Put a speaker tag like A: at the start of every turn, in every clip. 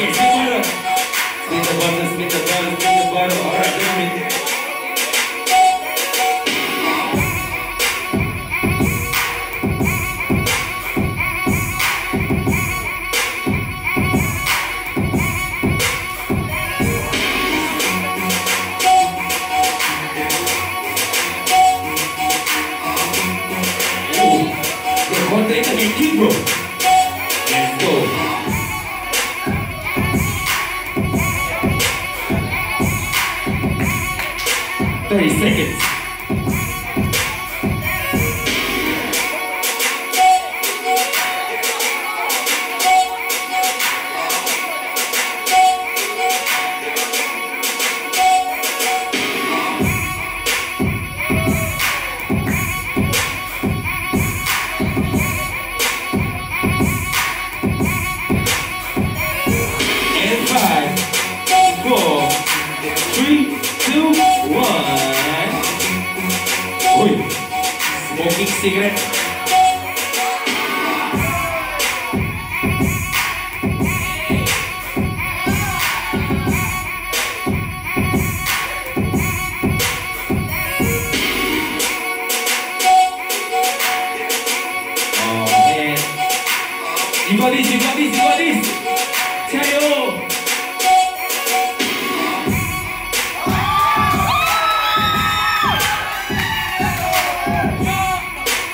A: fucking pick it up. Think about this, think about it, think about it, alright, give me. Negro. 30 seconds. Don't cigarette. You got this, you got this, you got this! Tell you!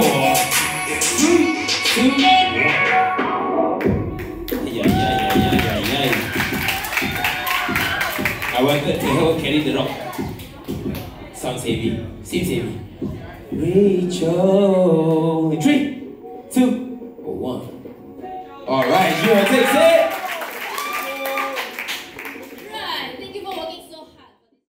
A: Four, three, two, one. Yeah, yeah, yeah, yeah, yeah. I wanted to help carry the rock. Sounds heavy. Seems heavy. Rachel. Three,